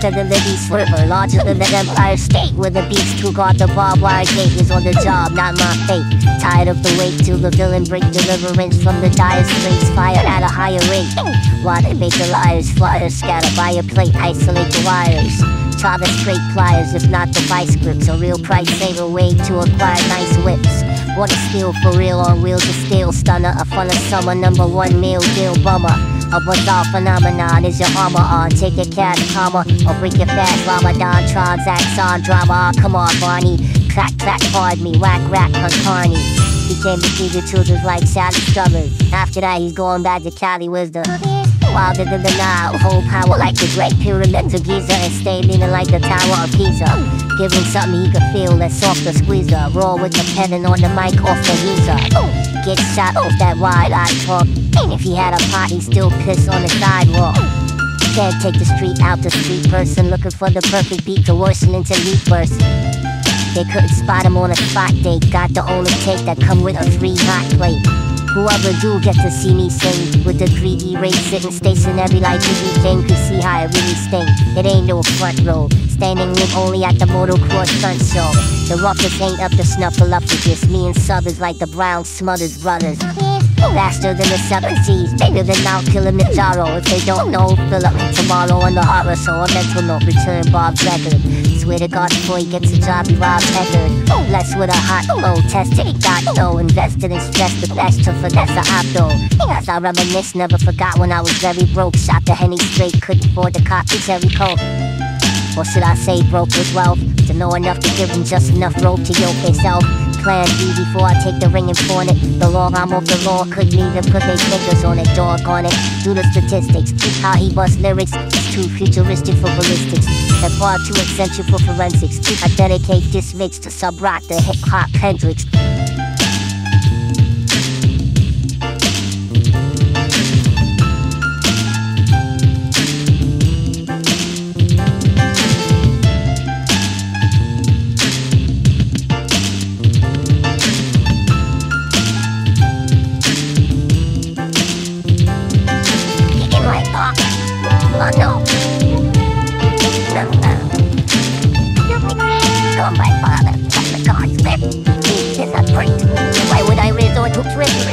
Than the beast swerver, larger than the Empire State. Where the beast who guard the barbed wire gate is on the job, not my fate. Tired of the wait till the villain bring deliverance From the dire straits, fire at a higher rate. Why they make the liars flyers scatter by a plate, isolate the wires. Try the straight pliers, if not the vice grips. A real price saver way to acquire nice whips. What a steal for real on wheels of steel Stunner, a fun of summer, number one meal deal bummer a bizarre phenomenon is your armor on. Take your cat comma or break your fast Ramadan transacts on drama. Come on, Barney. Crack, crack, hard me. Whack, rack, Kon Karne. He came to feed the children like Sally Struthers. After that, he's going back to Cali Wisdom. Wilder than the Nile, hold power like the Great Pyramids of Giza and stay leaning like the Tower of Pisa. Give him something he could feel that's off the squeezer. Roll with the pedal on the mic off the heater get shot off that wide-eyed talk. And if he had a pot, he'd still piss on the sidewalk. Can't take the street out the street person looking for the perfect beat to worsen into lead burst. They couldn't spot him on a spot date. Got the only take that come with a free hot plate. Whoever do get to see me sing with the 3D sitting stationary like TV thing could see how it really stink. It ain't no front row, standing room only at the motocross stunt show. The roughest ain't up to snuffleupagus. Me and Sub is like the Brown Smothers brothers. Faster than the seven seas, bigger than Mount Kilimanjaro. If they don't know, fill up tomorrow on the horror so A mental note, return Bob's record. Swear to God, before he gets a job, he robs Eckerd. Blessed with a hot low test, he got no. Invested in stress, the best to finesse a opto. As I reminisce, never forgot when I was very broke. Shot the Henny straight, couldn't afford the copy Cherry Coke. Or should I say broke with wealth? To know enough to give him just enough rope to yoke himself. Plan B before I take the ring and pawn it. The law, I'm off the law, couldn't even put their fingers on it, dog on it. Do the statistics, how he bust lyrics. It's too futuristic for ballistics, and far too eccentric for forensics. I dedicate this mix to Subroc, the hip hop Hendrix. Father, the God's left. He is a priest. Why would I resort to trickery?